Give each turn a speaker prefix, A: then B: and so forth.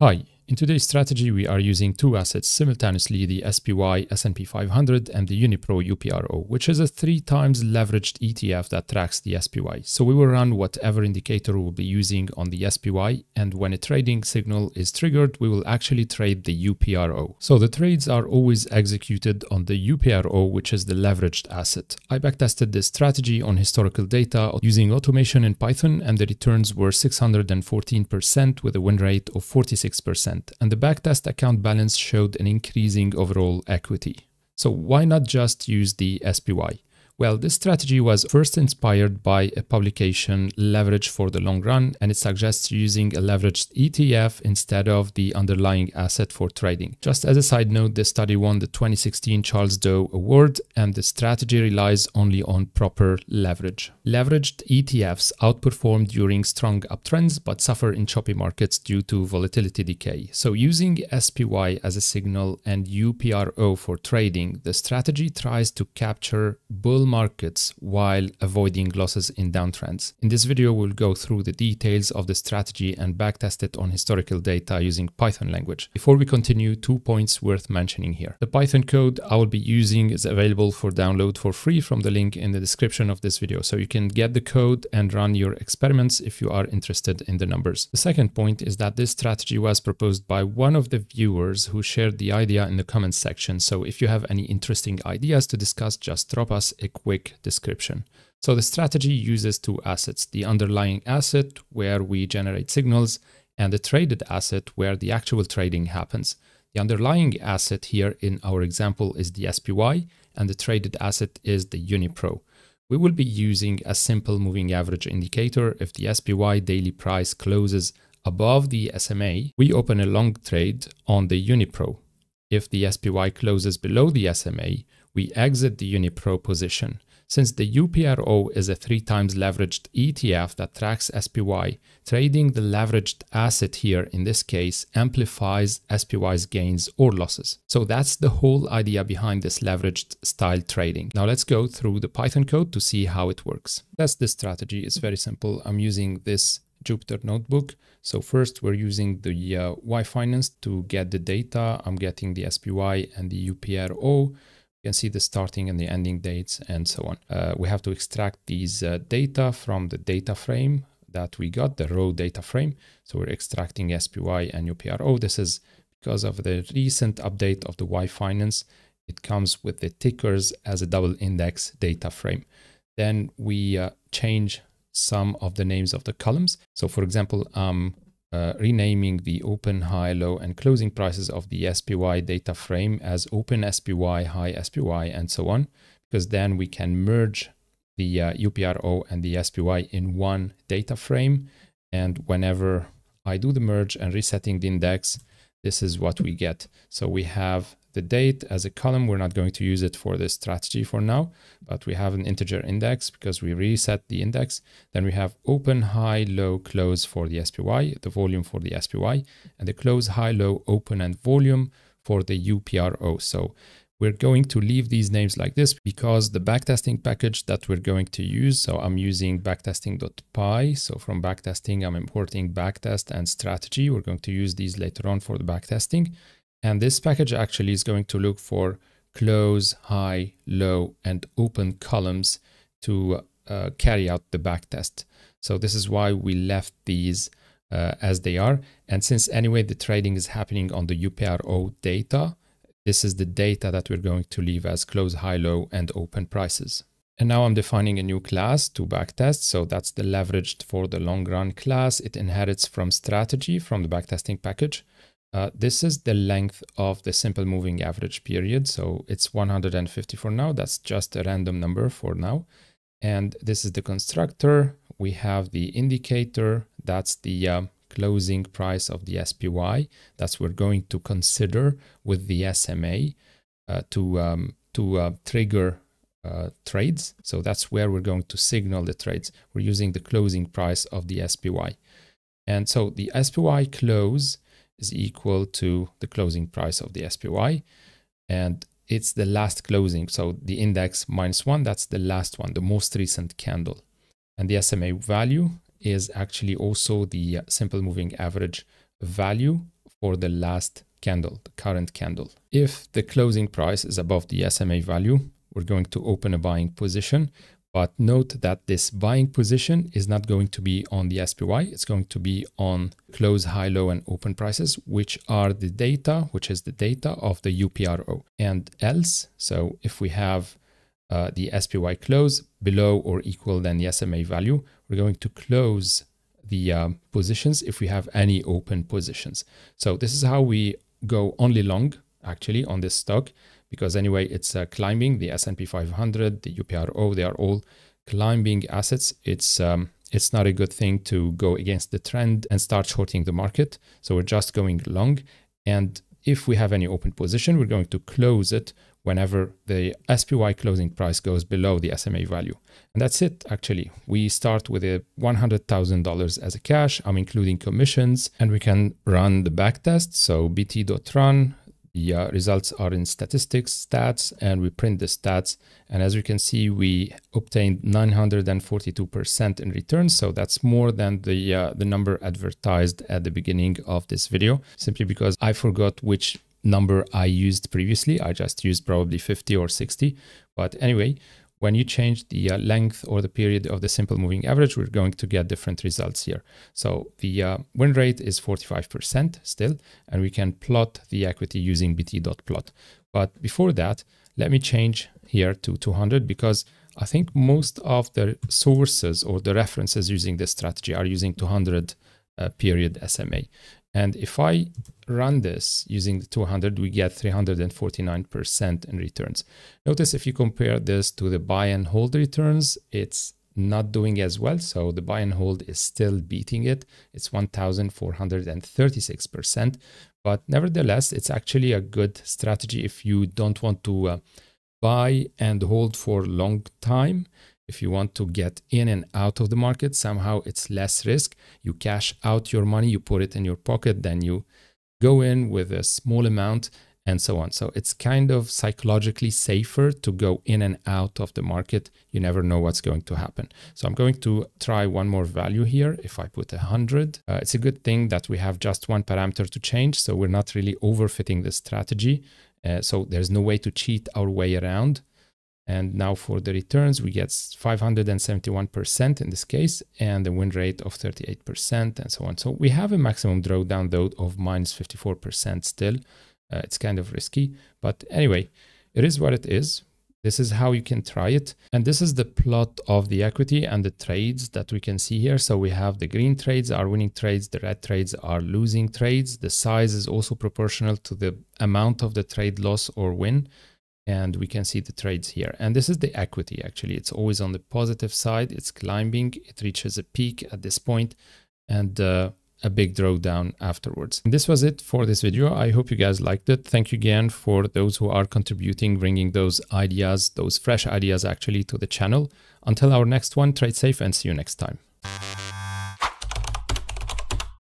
A: Oi. In today's strategy, we are using two assets simultaneously, the SPY S&P 500 and the Unipro UPRO, which is a three times leveraged ETF that tracks the SPY. So we will run whatever indicator we'll be using on the SPY, and when a trading signal is triggered, we will actually trade the UPRO. So the trades are always executed on the UPRO, which is the leveraged asset. I backtested this strategy on historical data using automation in Python, and the returns were 614% with a win rate of 46% and the backtest account balance showed an increasing overall equity. So why not just use the SPY? Well, this strategy was first inspired by a publication Leverage for the Long Run, and it suggests using a leveraged ETF instead of the underlying asset for trading. Just as a side note, this study won the 2016 Charles Dow Award, and the strategy relies only on proper leverage. Leveraged ETFs outperform during strong uptrends, but suffer in choppy markets due to volatility decay. So using SPY as a signal and UPRO for trading, the strategy tries to capture bull markets while avoiding losses in downtrends. In this video, we'll go through the details of the strategy and backtest it on historical data using Python language. Before we continue, two points worth mentioning here. The Python code I will be using is available for download for free from the link in the description of this video. So you can get the code and run your experiments if you are interested in the numbers. The second point is that this strategy was proposed by one of the viewers who shared the idea in the comments section. So if you have any interesting ideas to discuss, just drop us a quick description. So the strategy uses two assets, the underlying asset where we generate signals and the traded asset where the actual trading happens. The underlying asset here in our example is the SPY and the traded asset is the Unipro. We will be using a simple moving average indicator. If the SPY daily price closes above the SMA, we open a long trade on the Unipro. If the SPY closes below the SMA, we exit the Unipro position. Since the UPRO is a three times leveraged ETF that tracks SPY, trading the leveraged asset here in this case amplifies SPY's gains or losses. So that's the whole idea behind this leveraged style trading. Now let's go through the Python code to see how it works. That's the strategy. It's very simple. I'm using this Jupyter notebook. So first we're using the uh, yFinance to get the data. I'm getting the SPY and the UPRO can see the starting and the ending dates and so on. Uh, we have to extract these uh, data from the data frame that we got, the raw data frame. So we're extracting SPY and UPRO. This is because of the recent update of the yFinance. It comes with the tickers as a double index data frame. Then we uh, change some of the names of the columns. So for example, um, uh, renaming the open, high, low, and closing prices of the SPY data frame as open SPY, high SPY, and so on, because then we can merge the uh, UPRO and the SPY in one data frame. And whenever I do the merge and resetting the index, this is what we get. So we have the date as a column. We're not going to use it for this strategy for now, but we have an integer index because we reset the index. Then we have open, high, low, close for the SPY, the volume for the SPY, and the close, high, low, open, and volume for the UPRO. So we're going to leave these names like this because the backtesting package that we're going to use, so I'm using backtesting.py. So from backtesting, I'm importing backtest and strategy. We're going to use these later on for the backtesting. And this package actually is going to look for close, high, low, and open columns to uh, carry out the backtest. So this is why we left these uh, as they are. And since anyway, the trading is happening on the UPRO data, this is the data that we're going to leave as close, high, low, and open prices. And now I'm defining a new class to backtest. So that's the leveraged for the long run class. It inherits from strategy from the backtesting package. Uh, this is the length of the simple moving average period. So it's 150 for now. That's just a random number for now. And this is the constructor. We have the indicator. That's the uh, closing price of the SPY. That's we're going to consider with the SMA uh, to, um, to uh, trigger uh, trades. So that's where we're going to signal the trades. We're using the closing price of the SPY. And so the SPY close is equal to the closing price of the SPY. And it's the last closing. So the index minus one, that's the last one, the most recent candle. And the SMA value is actually also the uh, simple moving average value for the last candle, the current candle. If the closing price is above the SMA value, we're going to open a buying position. But note that this buying position is not going to be on the SPY. It's going to be on close, high, low, and open prices, which are the data, which is the data of the UPRO. And else, so if we have uh, the SPY close below or equal than the SMA value, we're going to close the um, positions if we have any open positions. So this is how we go only long actually on this stock because anyway it's uh, climbing the S&P 500 the UPRO they are all climbing assets it's um, it's not a good thing to go against the trend and start shorting the market so we're just going long and if we have any open position we're going to close it whenever the SPY closing price goes below the SMA value. And that's it, actually. We start with a $100,000 as a cash. I'm including commissions and we can run the backtest. So bt.run, the uh, results are in statistics, stats, and we print the stats. And as you can see, we obtained 942% in return. So that's more than the, uh, the number advertised at the beginning of this video, simply because I forgot which number I used previously. I just used probably 50 or 60. But anyway, when you change the uh, length or the period of the simple moving average, we're going to get different results here. So the uh, win rate is 45% still, and we can plot the equity using bt.plot. But before that, let me change here to 200 because I think most of the sources or the references using this strategy are using 200 uh, period SMA. And if I run this using the 200, we get 349% in returns. Notice if you compare this to the buy and hold returns, it's not doing as well. So the buy and hold is still beating it. It's 1,436%. But nevertheless, it's actually a good strategy if you don't want to uh, buy and hold for a long time if you want to get in and out of the market, somehow it's less risk. You cash out your money, you put it in your pocket, then you go in with a small amount and so on. So it's kind of psychologically safer to go in and out of the market. You never know what's going to happen. So I'm going to try one more value here. If I put 100, uh, it's a good thing that we have just one parameter to change. So we're not really overfitting the strategy. Uh, so there's no way to cheat our way around. And now for the returns, we get 571% in this case, and the win rate of 38% and so on. So we have a maximum drawdown though of minus 54% still. Uh, it's kind of risky, but anyway, it is what it is. This is how you can try it. And this is the plot of the equity and the trades that we can see here. So we have the green trades are winning trades, the red trades are losing trades. The size is also proportional to the amount of the trade loss or win and we can see the trades here. And this is the equity actually. It's always on the positive side. It's climbing. It reaches a peak at this point and uh, a big drawdown afterwards. And this was it for this video. I hope you guys liked it. Thank you again for those who are contributing, bringing those ideas, those fresh ideas actually to the channel. Until our next one, trade safe and see you next time.